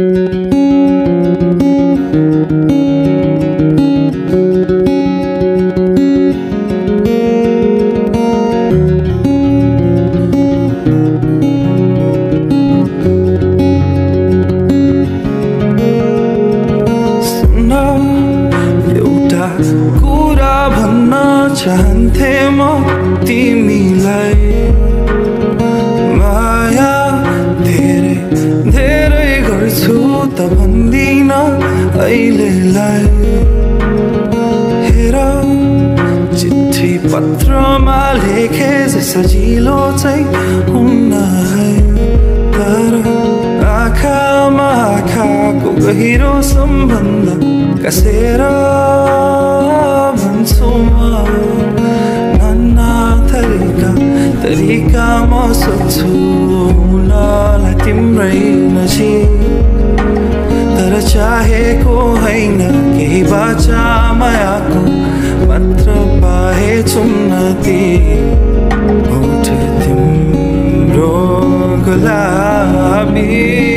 सुन गहिरो सम्बन्ध कसेर भन्छु नाना थरीका तरिका म सोध्छु हुनलाई तिम्रै नजिक तर चाहेको होइन केही बाचा मायाको मात्र पाए चुम्नती तिम्रो गुलाबी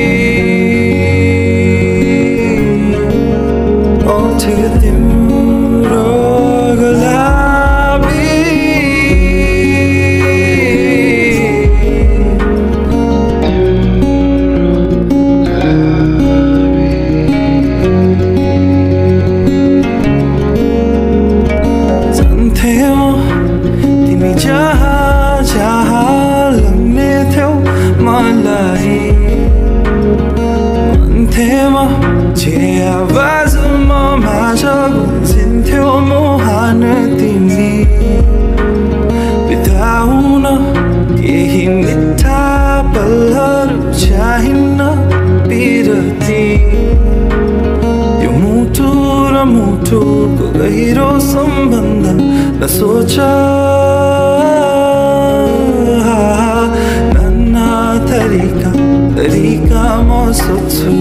नाना तरिका तरिका म सोध्छु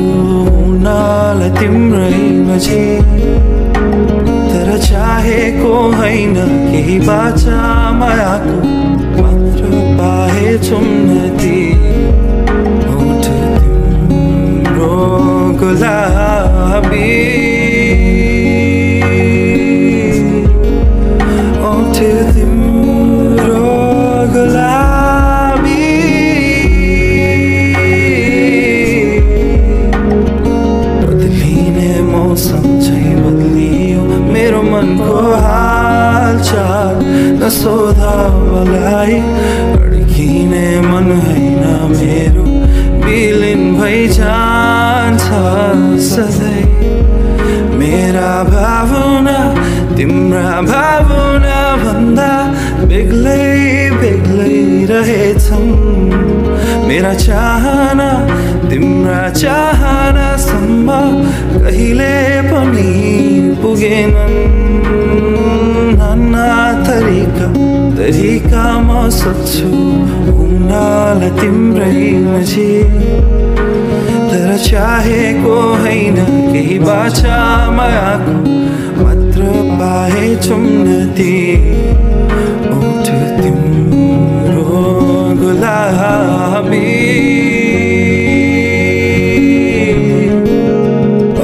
हुनलाई तिम्रै नजिक तर चाहेको होइन केही बाचा मायाको मात्र पाए तरिका म सोध्छु हुनलाई तिम्रै नजिक तर चाहेको होइन केही बाचा मायाको मात्र पाए चुम्नती ओठ तिम्रो गुलाबी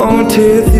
ओठ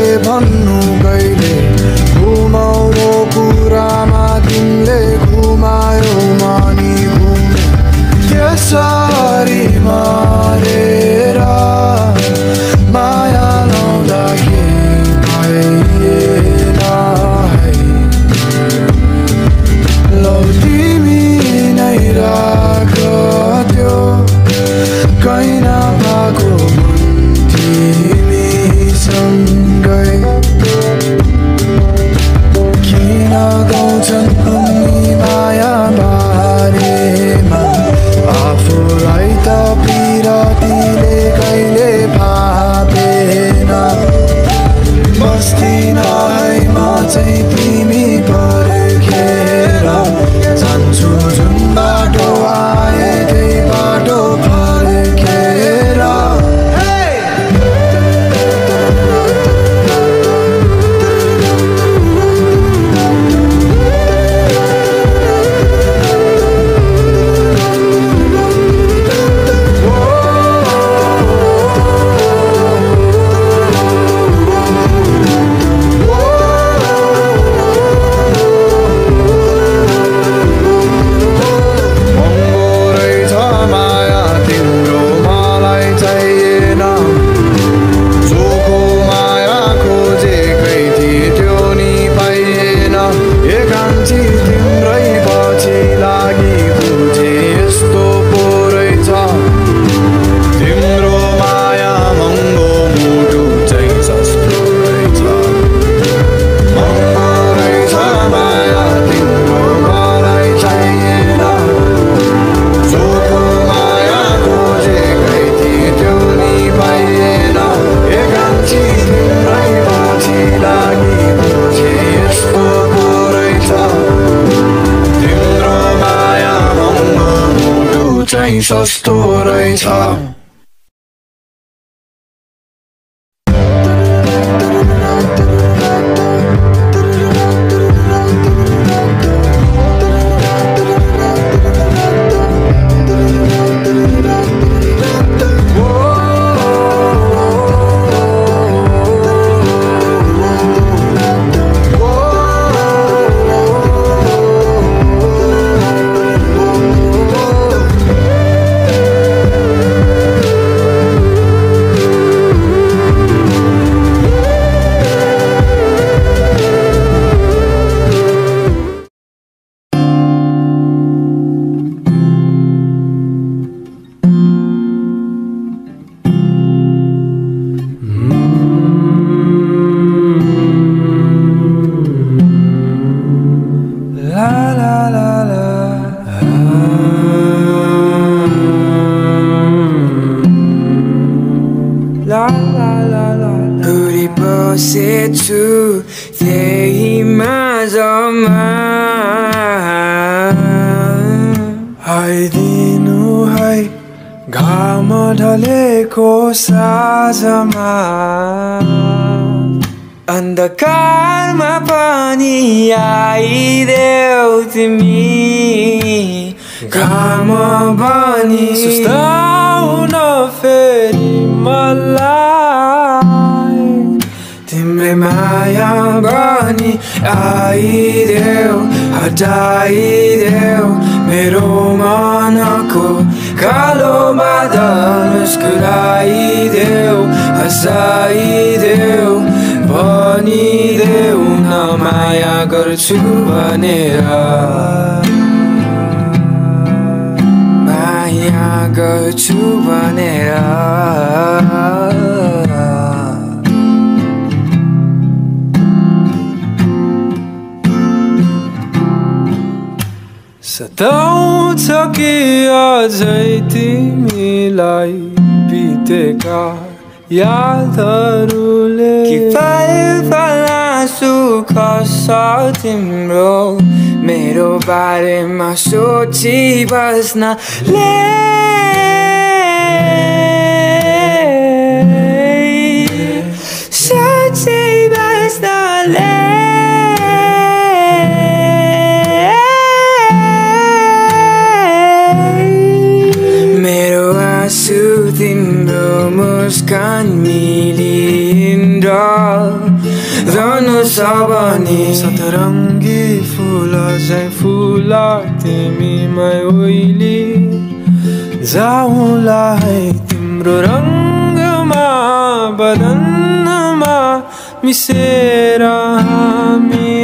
भन्नु कहिले? मुटु सताउँछ कि अझै तिमीलाई बितेका यादहरूले? कि फल फला सुख छ तिम्रो मेरो बारेमा सोची बस्नले सोची बस्नले मेरो मुस्कान छ भने सतरङ्गी फुल झै फुल तिमीमै ओइली जाउँला है तिम्रो रङ्गमा बदनमा मिसेर हामी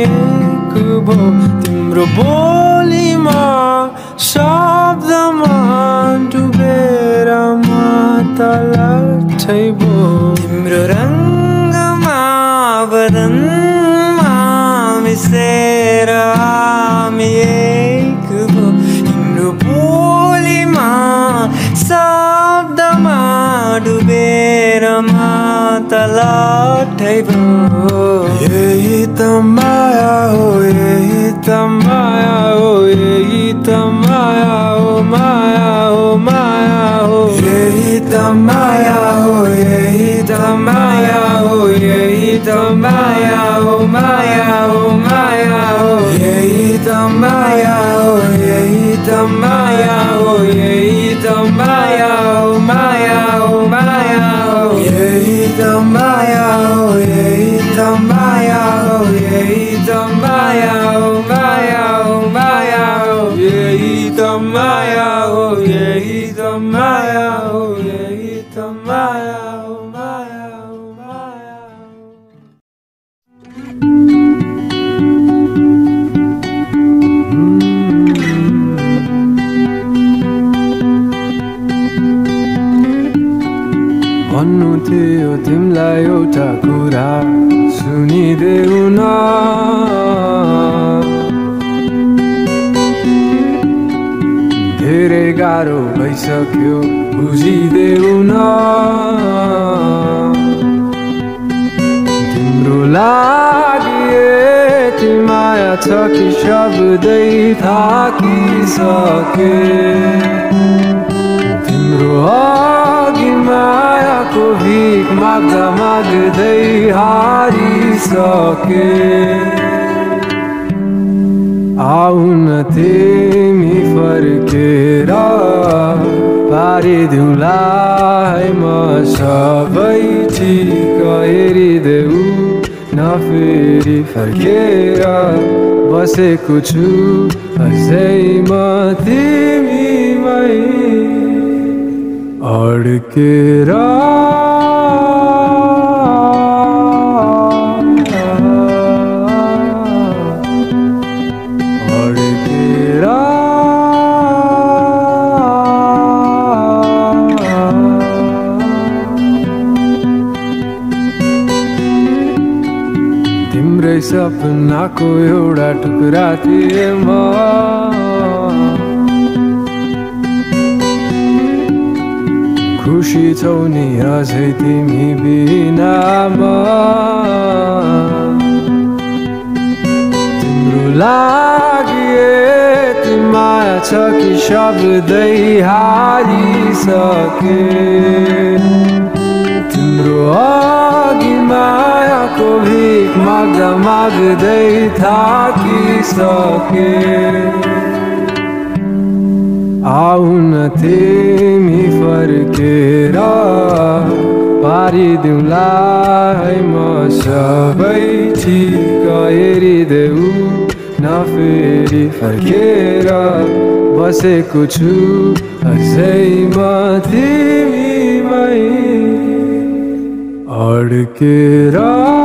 भो तिम्रो बोलीमा शब्दमा डुबेर तलठै भो तिम्रो रङ्गमा बदनमा मिसेर हामी एक भो तिम्रो बोलीमा शब्दमा डुबेर म तलठै भो यही त माया हो यही त माया हो यही त माया हो माया हो माया tamaya ho ye tamaya ho ye tamaya ho maya oh, maya ho ye tamaya ho ye tamaya ho ye tamaya oh. माया हो माया हो माया हो भन्नु थियो तिमीलाई एउटा कुरा सुनिदेऊ न धेरै गाह्रो भइसक्यो बुझिदेऊ न तिम्रो लागि यति माया छ कि शब्दै थाकिसके। तिम्रो अघि मायाको भिख माग्दा माग्दै हारिसके। आउन तिमी फर्केर पारिदिउँला म सबै ठिक हेरिदेऊ न फेरि फर्केर बसेको छु। अझै म तिमीमै अड्केर सपनाको एउटा टुक्रा थिएँ म खुसी छौ नि अझै तिमी बिनामा तिम्रो लागि माया छ कि शब्दै हारिसके तिम्रो अघि मायाको भिख माग्दा माग्दै थाकिसके। आउन तिमी फर्केर पारिदिउँला म सबै ठिक हेरिदेऊ नफेरि फर्केर बसेको छु अझै म तिमीमै। अड़के रा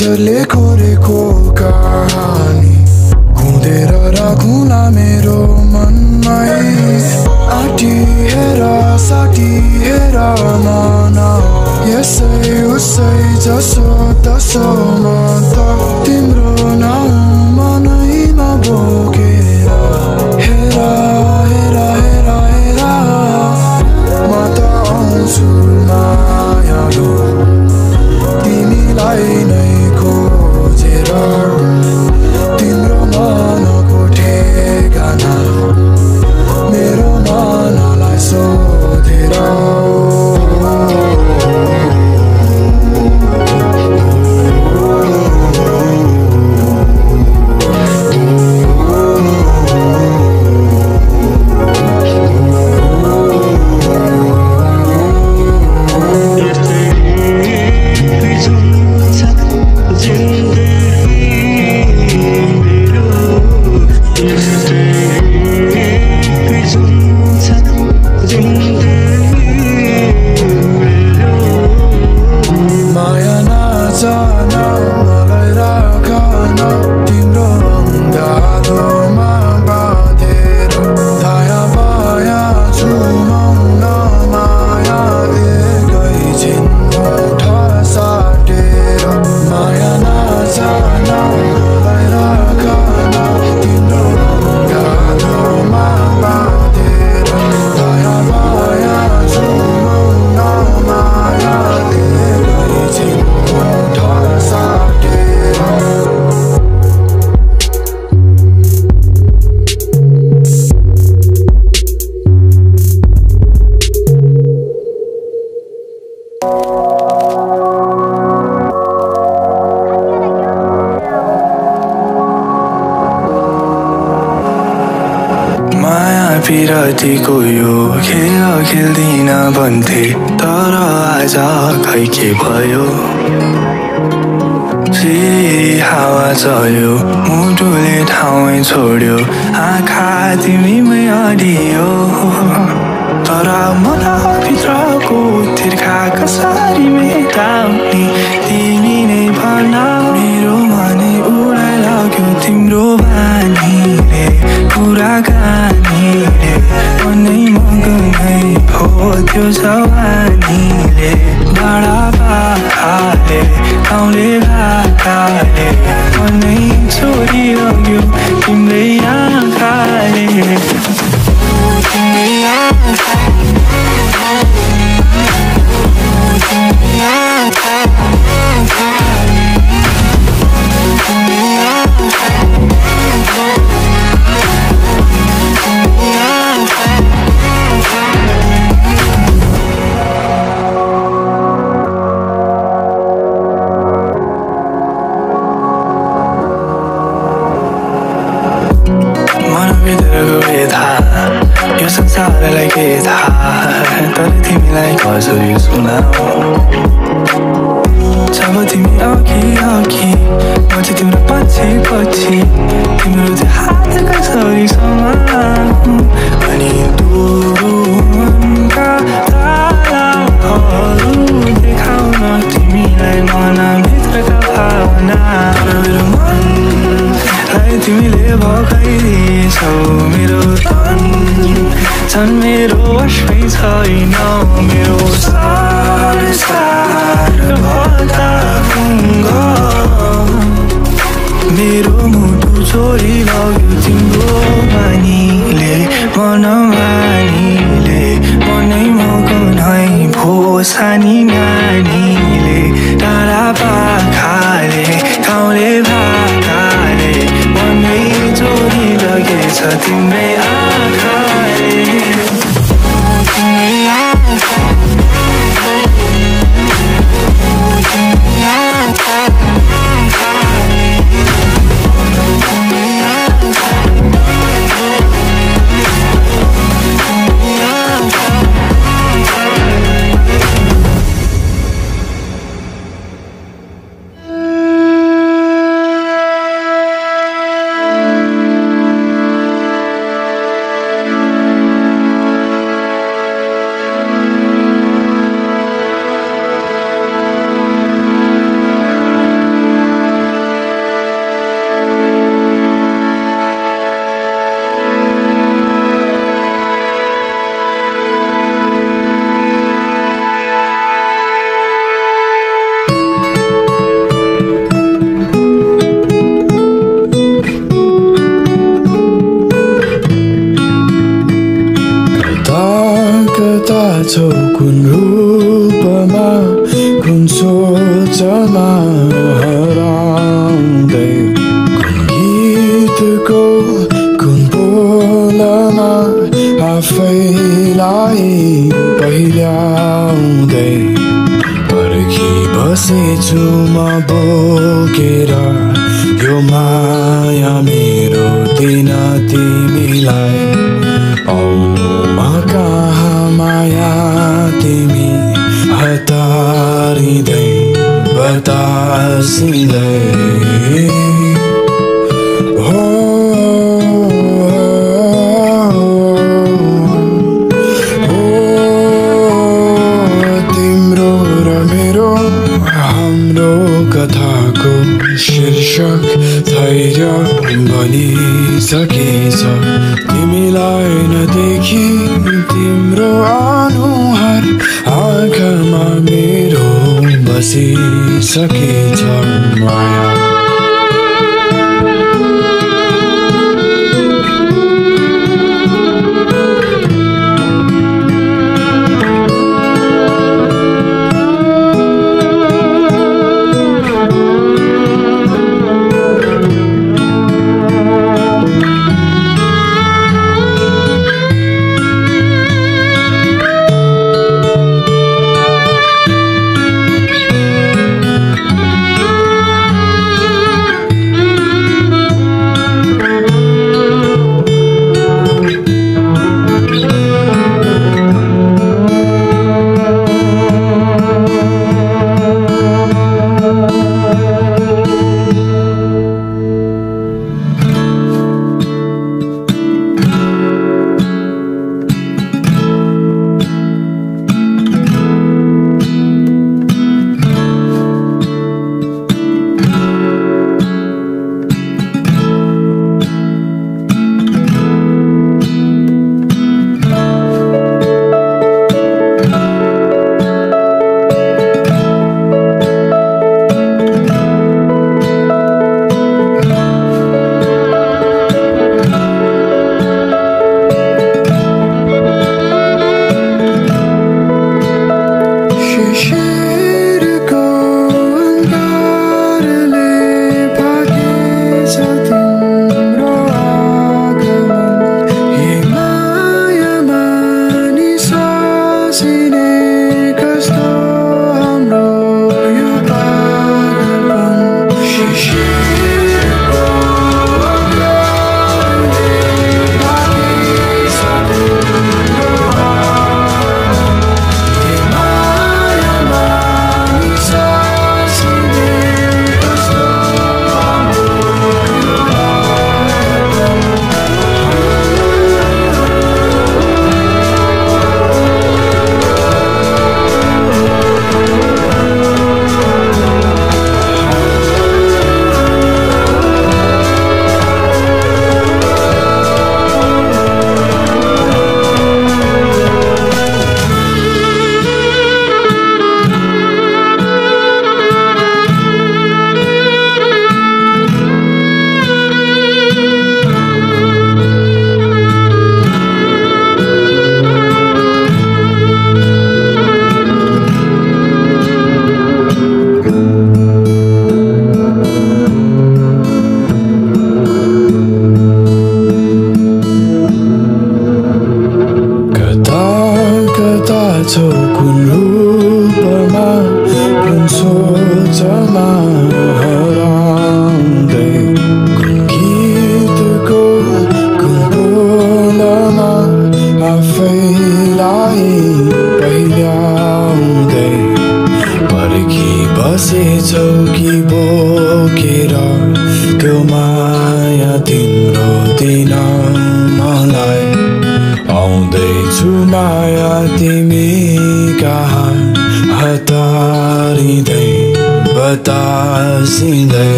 हातले कोरेको कहानी कुदेर राखुला मेरो मनमै हेरा साठी हेरा हेर मन यसै उसै जसो तसो भन्थे तर आज खै के भयो हावा चल्यो मुटुले ठाउँ छोड्यो आँखा तिमीमै अडियो तर मलाई भित्रको तिर्खा कसरी मेटाउने तिमी नै भन मेरो नै उडाइ लग्यो तिम्रो बानीले पुरा त्यो सवानी डाँडा पाखाले गाउँले मनै छोरी लग्यो तिम्रै आँखाले So useful now. छन् मेरो अश्वै छैन मेरो मेरो मुटु छोरी लग्यो तिम्रो पानीले मन मानिले मनै मगनै भो सानी नानीले टाढा पाखाले गाउँले भाकाले मनै छोरी लगेछ तिम्रै आँखा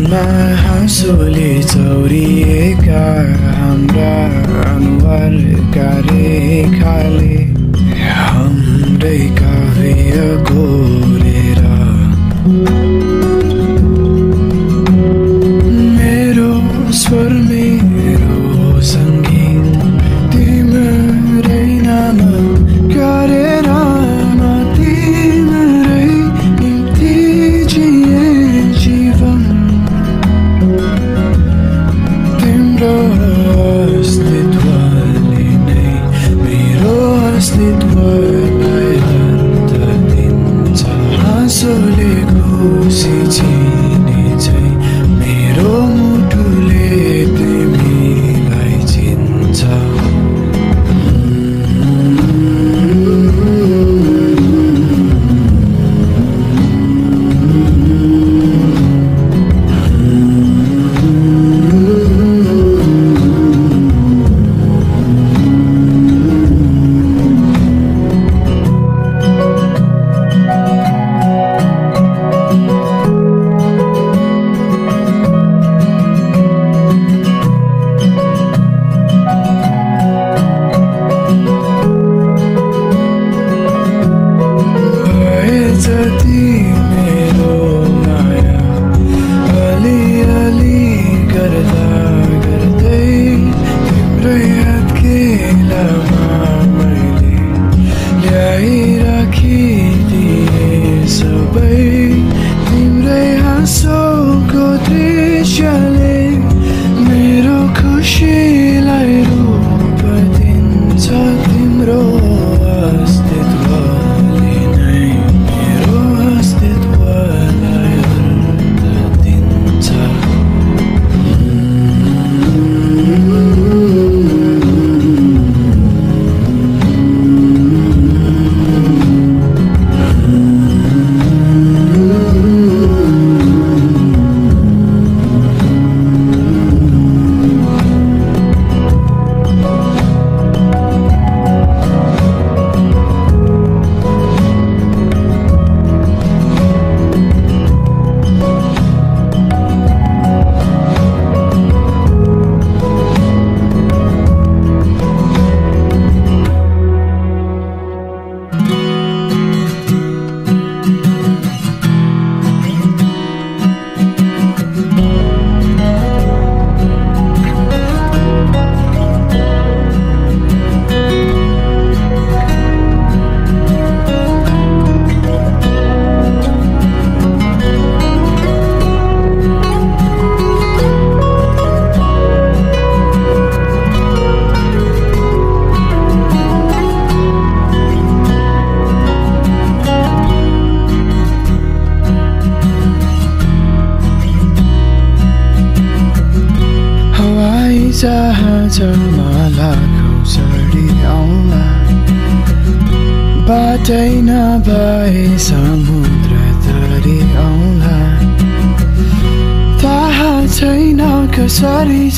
बुढेसकालमा हाँसोले चौरिएका हाम्रा अनुहारका रेखाले हाम्रै काव्य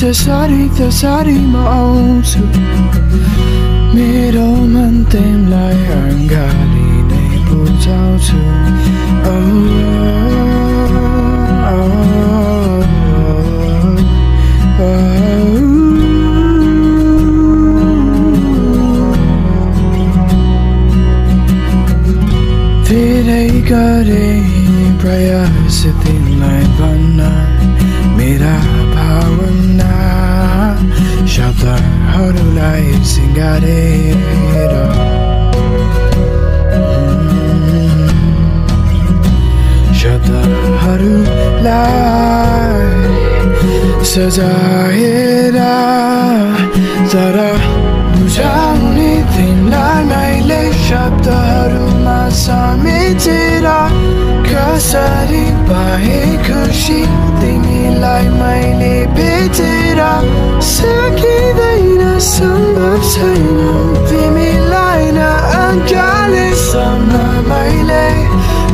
tersari tersari mau सजाएर तर बुझाउने तिमीलाई मैले शब्दहरूमा समेटेर कसरी पाए खुसी तिमीलाई मैले भेटेर सकिँदैन सम्भव छैन। तिमीलाई न अङ्कालेसम्म मैले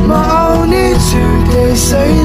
म आउने छु त्यसैले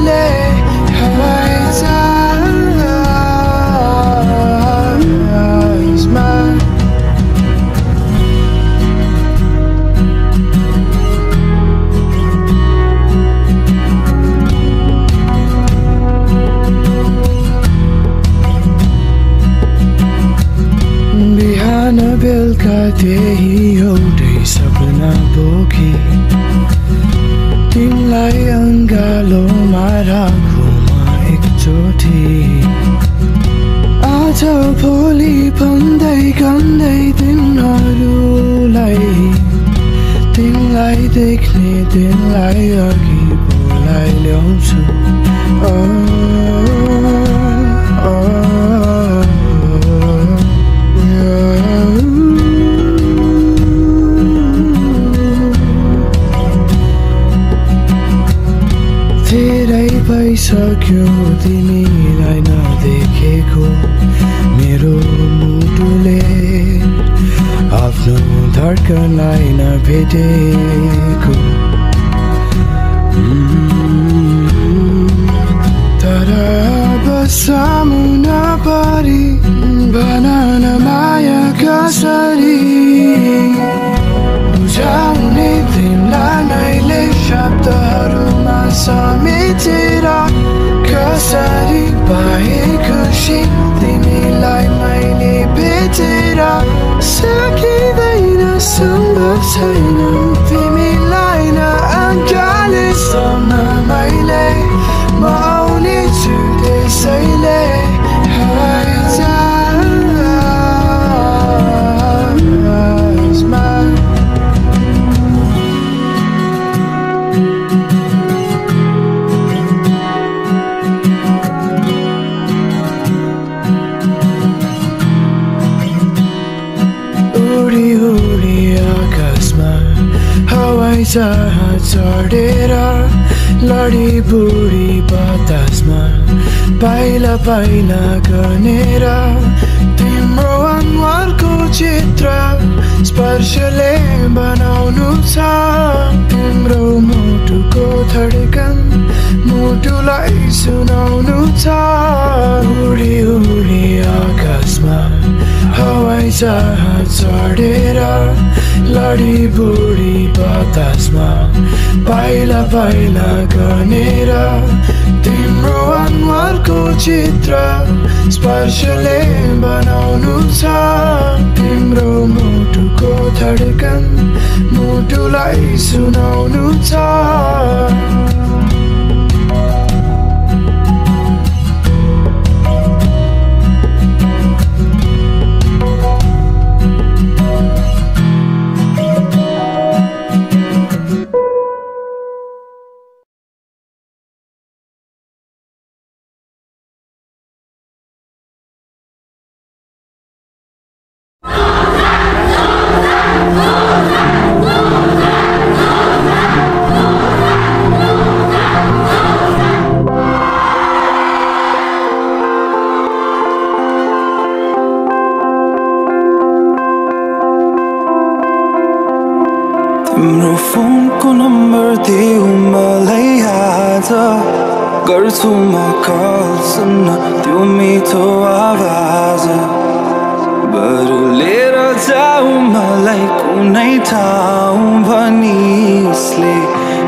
aşkın ayna bedeli सम्भव छैन चढेर लडी बुढी बतासमा पाइला पाइला गनेर तिम्रो अनुहारको चित्र स्पर्शले बनाउनु छ। तिम्रो मुटुको धड्कन मुटुलाई सुनाउनु छ। उडी उडी आकाशमा हवाई जहाज चढेर लडी बुढी बतासमा पाइला पाइला गनेर। तिम्रो अनुहारको चित्र स्पर्शले बनाउनु छ। तिम्रो मुटुको धड्कन मुटुलाई सुनाउनु छ। आज गर्छु म कल सुन्न त्यो मिठो आवाज बरु लिएर जाऊ मलाई कुनै ठाउँ भनी उसले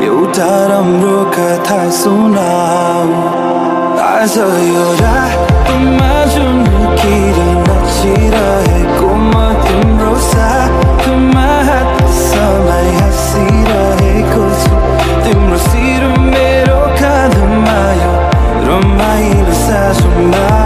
एउटा राम्रो कथा सुनाऊ आज यो रातमा जुन किरी नचिरहेको म तिम्रो साथमा So much.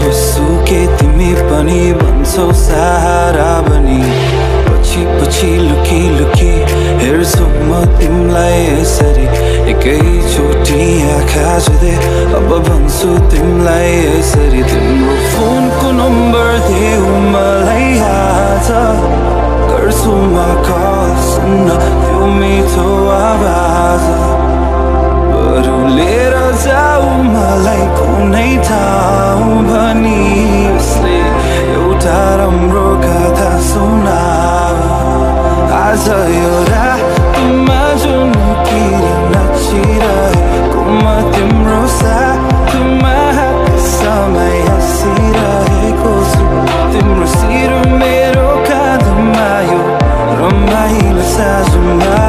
के तिमी पनि भन्छौ सहारा बनी। पछि पछि लुकी लुकी हेर्छु म तिमीलाई यसरी। एकैचोटि आँखा जुधे अब भन्छु तिमीलाई यसरी। तिम्रो फोनको नम्बर देऊ मलाई आज गर्छु म कल सुन्न त्यो मिठो आवाज। बरु लिएर जाऊ मलाई कुनै ठाउँ भनी उसले एउटा राम्रो कथा सुनाऊ आज यो रातमा जुन किरी नचिरहेको म तिम्रो साथमा समय हाँसिरहेको छु। तिम्रो शिर मेरो काँधमा यो रमाइलो साँझमा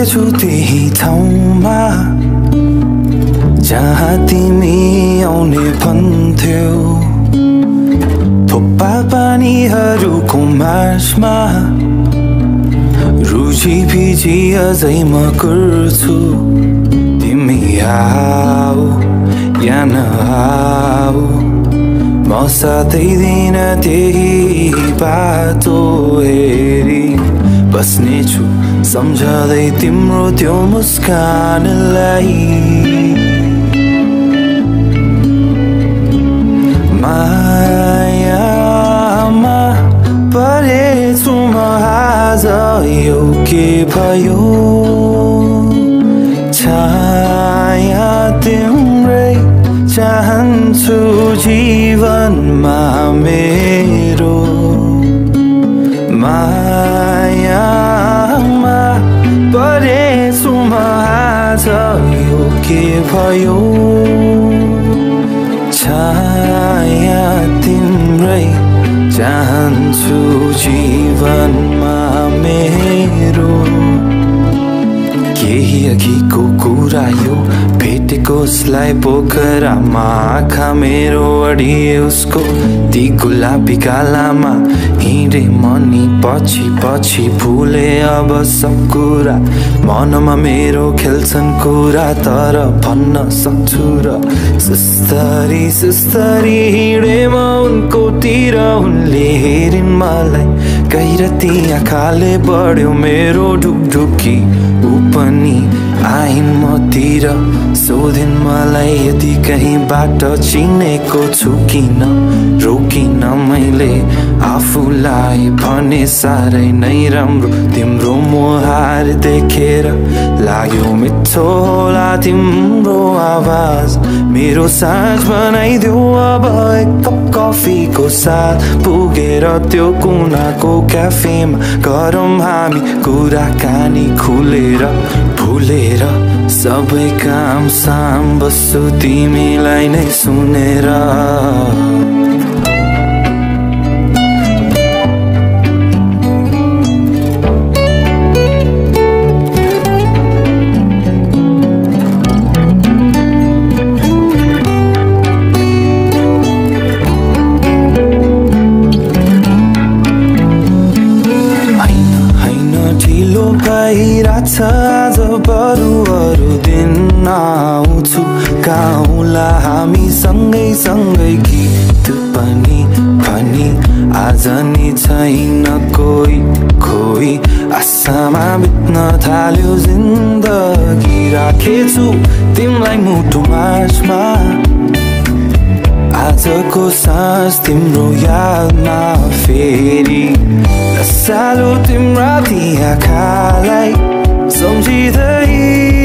पर्खिबसेछु त्यही ठाउँमा जहाँ तिमी आउने भन्थ्यौ। थोप्पा पानीहरूको मार्चमा रुचि भिजी अझै म गर्छु तिमी आऊ या नआऊ म साथै दिन त्यही बाटो हेरी। बस्नेछु। सम्झँदै तिम्रो त्यो मुस्कानलाई मायामा परेछु म आज यो के भयो? छाया तिम्रै चाहन्छु जीवनमा मेरो। माया आज यो के भयो छाया तिम्रै चाहन्छु जीवनमा मेरो। केही अघिको कुरा यो भेटेको उसलाई पोखरामा आँखा मेरो अडिए उसको ती गुलाबी गालामा हिँडे मनी पछि पछि भुले अब सब कुरा मनमा मेरो खेल्छन् कुरा तर भन्न सक्छु र सुस्तरी सुस्तरी म उनकोतिर उनले हेरिन् मलाई गैरती आँखाले बढ्यो मेरो ढुकढुकी। ऊ पनि आइन् मतिर सोधिन् मलाई यदि कहीँ बाटो चिनेको छु किन? रोकिन मैले आफूलाई भने साह्रै नै राम्रो। तिम्रो मुहार देखेर लाग्यो मिठो होला तिम्रो आवाज। मेरो साँझ बनाइदेऊ अब एक कप कफीको साथ। पुगेर त्यो कुनाको क्याफेमा गरौँ हामी कुराकानी खुलेर भुलेर। सबै काम साम बस्छु तिमीलाई नै सुनेर। आज नि छैन कोही कोही आशामा बित्न थाल्यो जिन्दगी। राखेछु तिमीलाई मुटु माझमा आजको सास तिम्रो यादमा फेरि सालो तिम्रा ती आँखालाई सम्झिँदै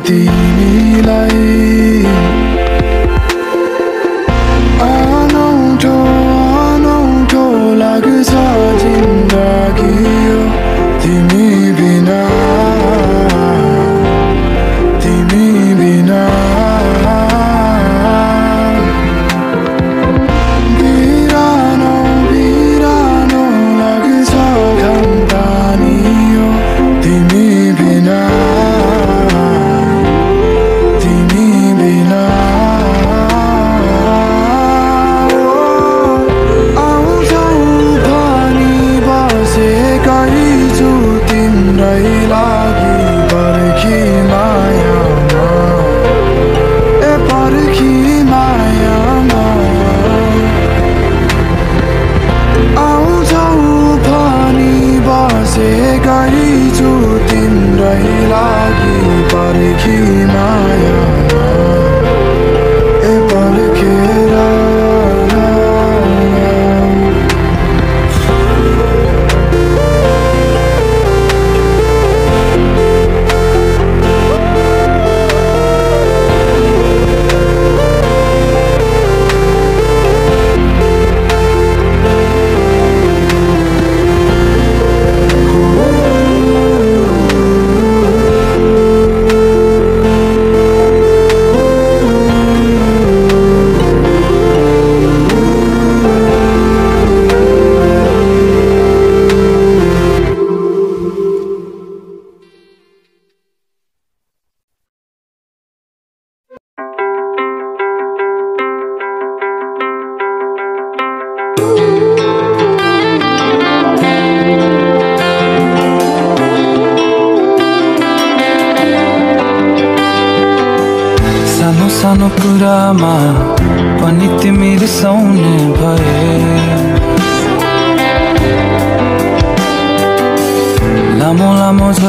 तिमीलाई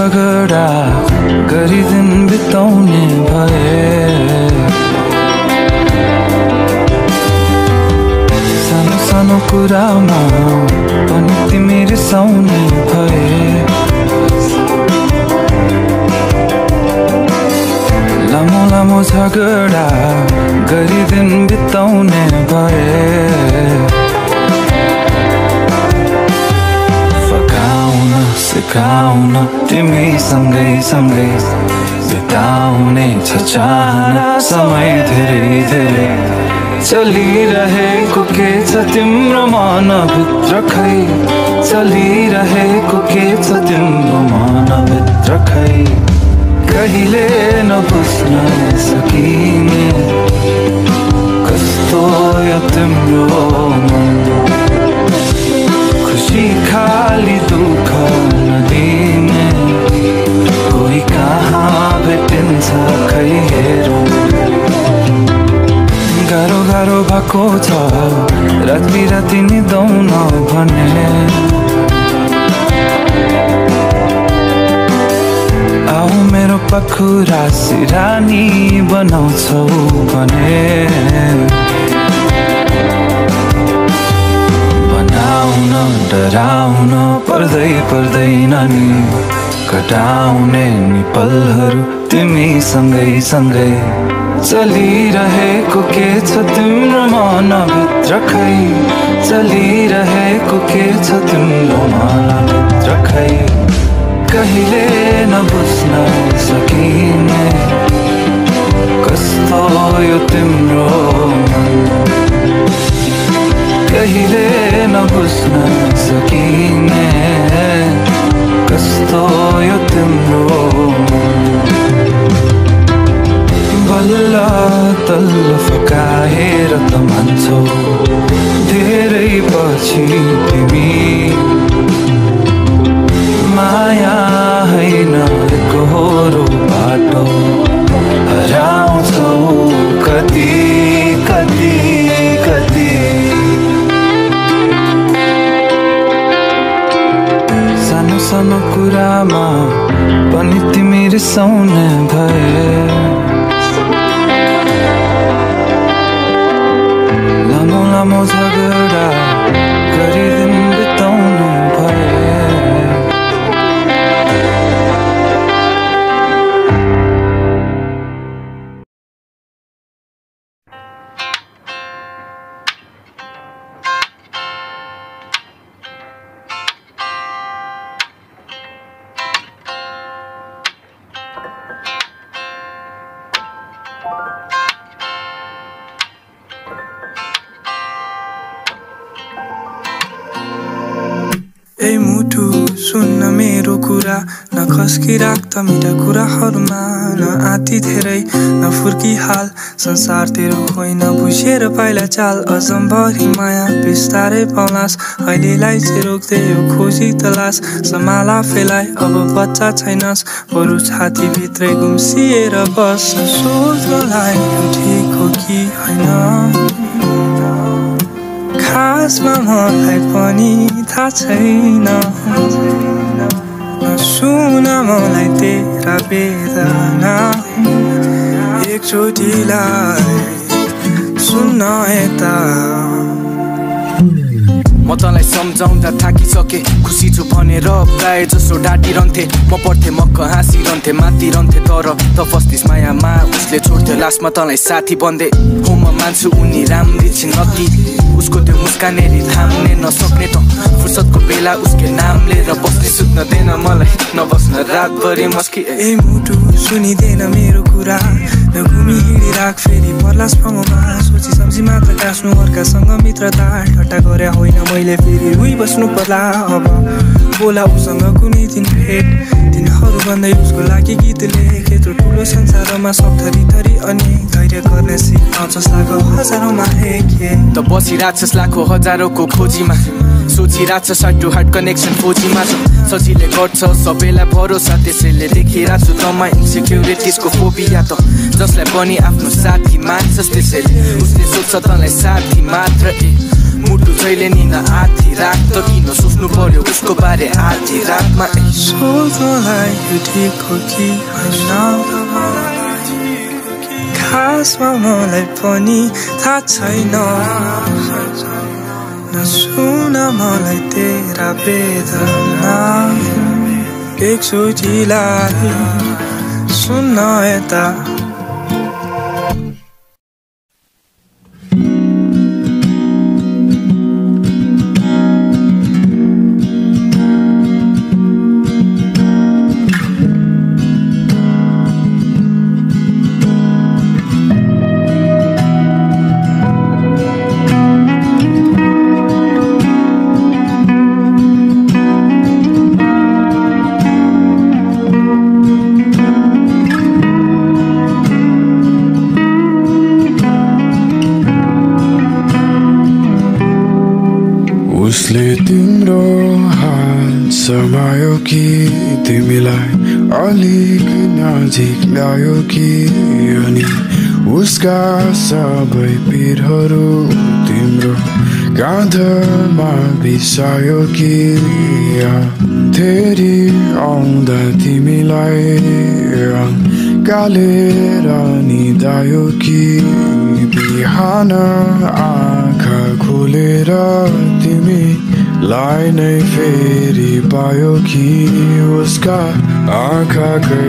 झगडा गरी दिन बिताउने भए। सानो सानो कुरामा पनि तिमी रिसाउने भए। लामो लामो झगडा गरी दिन बिताउने भए। सिकाउन तिमी सँगै बिताउने छ चाहना समय धेरै धेरै। चलिरहेको के छ तिम्रो मनभित्र खै? चलिरहेको के छ तिम्रो मनभित्र खै? कहिले नबुझ्न सकिने? कस्तो यो तिम्रो मन? खाली दुःख नदिने। कोही कहाँ भेटिन्छ खै हेरौँ। गाह्रो गाह्रो भएको छ रात बिराती निदाउन भने। आऊ मेरो पखुरा सिरानी बनाउँछौ भने। बनाउन डराउन पर्दै पर्दैन नि कटाउने नि पलहरू तिमी सँगै सँगै चलिरहेको के छ तिम्रो मनभित्र खै चलिरहेको के छ तिम्रो मनभित्र खै कहिले नबुझ्न सकिने? कस्तो यो तिम्रो कहिले नबुझ्न सकिने? कस्तो यो तिम्रो बल्ल तल्ल फकाएर त मान्छौ। धेरै पछि तिमी माया होइन एकहोरो बाटो। कुरामा पनि तिमी रिसाउने भए। लामो लामो झगडा संसार तेरो होइन बुझेर पाइला चाल अजम्भरी माया बिस्तारै पाउलास अहिलेलाई चाहिँ रोक्दै यो खोजी तलास समाला फेलाइ अब बच्चा छैनस् बरु छातीभित्रै गुम्सिएर बस सोच मलाई यो ठिक हो कि होइन खासमा मलाई पनि थाहा छैन सुन मलाई तेरा वेदना सुन्न यता। म तँलाई सम्झाउँदा थाकिसके खुसी छु भनेर प्राय जसो डाँटिरहन्थे म पढ्थेँ मक्क हाँसिरहन्थे मातिरहन्थे तर त फस्तिस मायामा उसले छोड्थ्यो लास्टमा तँलाई साथी बन्दे। हो म मान्छु उनी राम्री छिन् नक्की उसको त्यो मुस्कान हेरी थाम्ने नसक्ने त। फुर्सदको बेला उसकै नाम लिएर बस्ने सुत्न दिएन मलाई नबस्न रातभरि मस्की ए। मुटु सुनिँदैन मेरो कुरा। न घुमी हिँडिराख फेरि पर्लास ठाउँमा। सोची सम्झी मात्र गाँच्नु अर्कासँग मित्रता। ठट्टा गरे होइन मैले फेरि रुई बस्नु पर्ला। अब बोला उसँग कुनै दिन भेट। दिनहरू भन्दै उसको लागि गीत लेख। यत्रो ठुलो संसारमा सब थरी थरी अनि धैर्य गर्ने सिकाउँछस् लाग हजारौँमा एक। त बसिरहेछस् लाखौँ हजारौँको खोजीमा। सोचिरहेछ साइड टु हार्ट कनेक्सन खोजीमा छ सजिलै गर्छ सबैलाई भरोसा त्यसैले देखिरहेको छु तमा इन्सेक्युरिटिजको फोबिया त। जसलाई पनि आफ्नो साथी मान्छस् त्यसैले उसले सोध्छ तँलाई साथी मात्र ए? मुटु जहिले नि न आधी रात त किन सोच्नु पर्यो उसको बारे आधी रातमा सोच खासमा मलाई पनि थाहा छैन। न सुन मलाई तेरा वेदना। एकचोटिलाई सुन्न यता कि तिमीलाई अलिक नजिक ल्यायो कि अनि उसका सबै पिरहरू तिम्रो काँधमा बिसायो कि फेरि आउँदा तिमीलाई कालेर निदायो कि? बिहान आँखा खोलेर तिमीलाई नै फेरि पायो कि उसका आँखाकै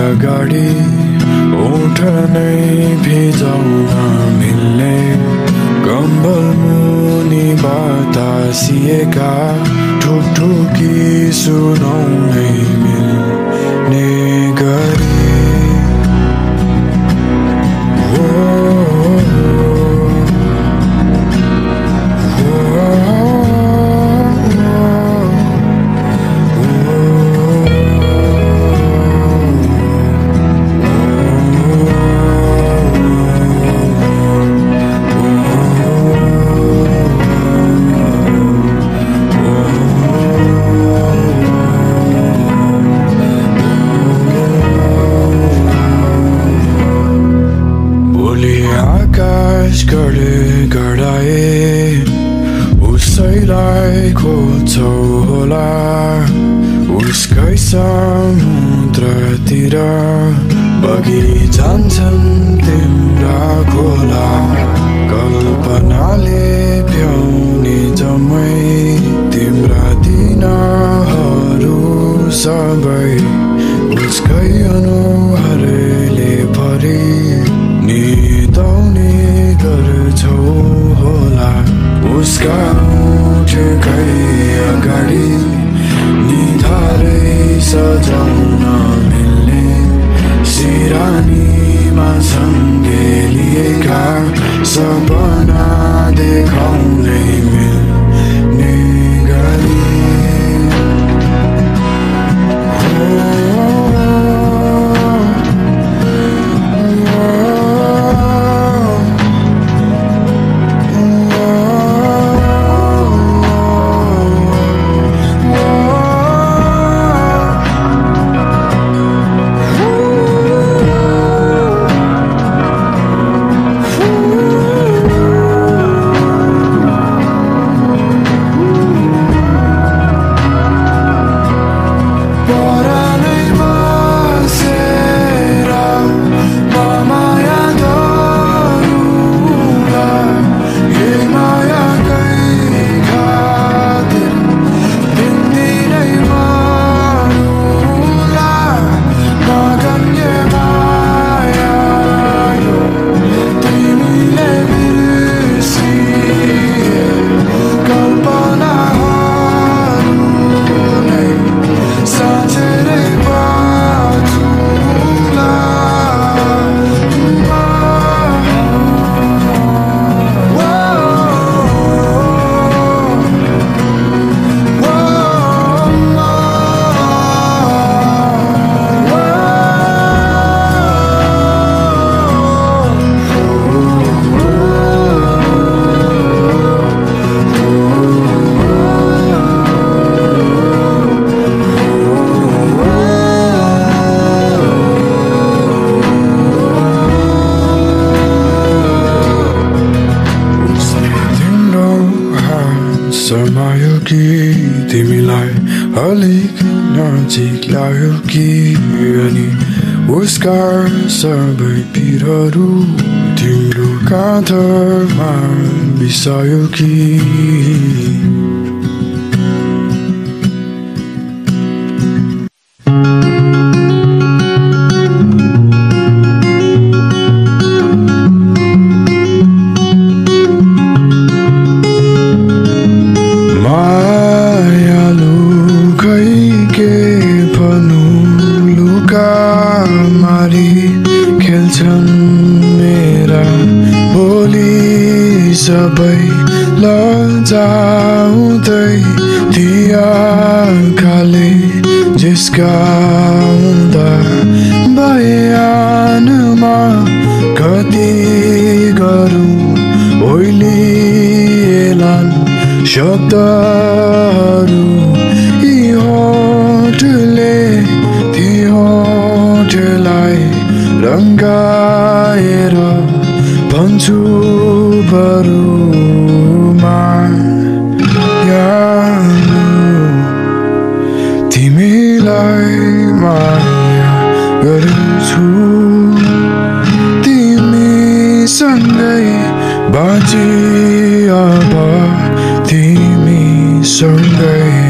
अगाडि? ओठ नै भिजाउन मिल्ने कम्बल मुनि बतासिएका ठुकठुकी सुनाउनै Are you key लजाउँदै दियाकाले जिस्काउँदा बयानमा कति गरौँ ओइलिएलान् शब्दहरू। यी होटले ती रङ्गाएर भन्छु बरु। Sunday, but Timi Sunday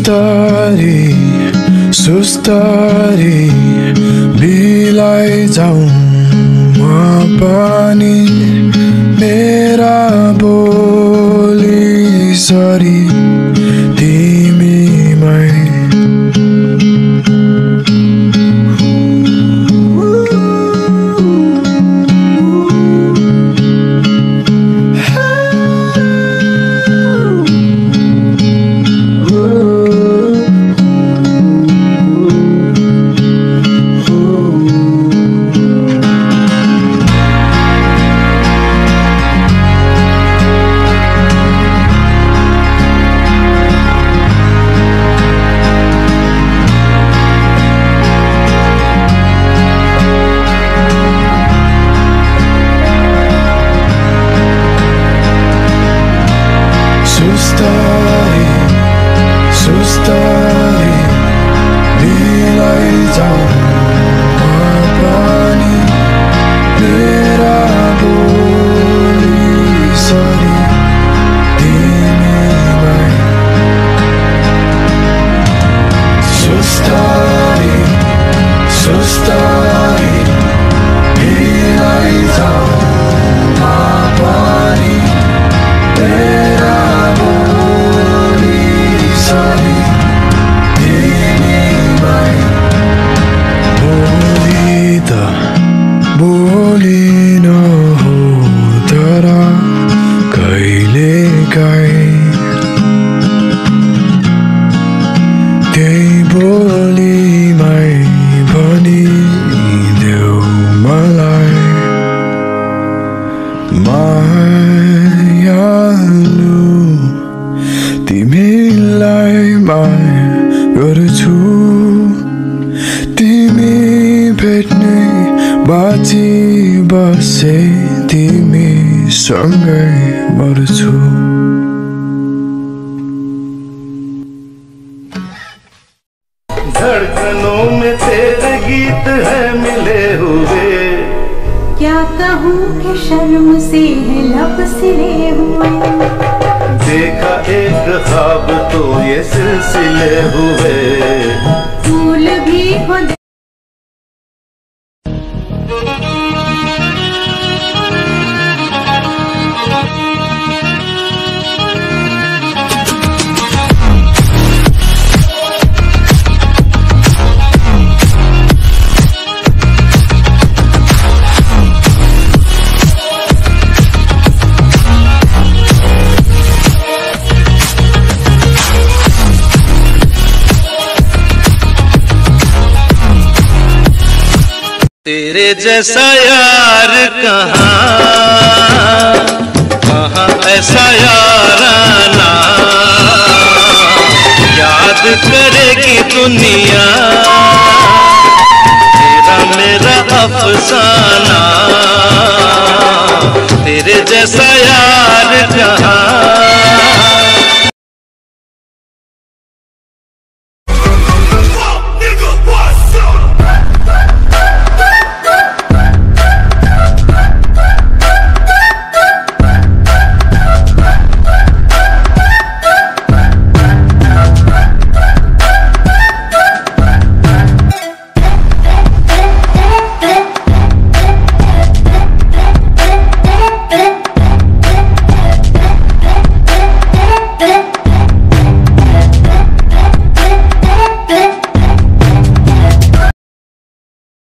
सुस्तरी सुस्तरी बिलाई जाउँ पनि मेरा बोली सरी। तिमीलाई माया गर्छु तिमी भेट्ने बाँची बसे तिमीसँगै मर्छु। é erro, é जैसा यार कहाँ? कहाँ ऐसा याराना? याद करेगी दुनिया, तेरा मेरा अफसाना। तेरे जैसा यार कहाँ?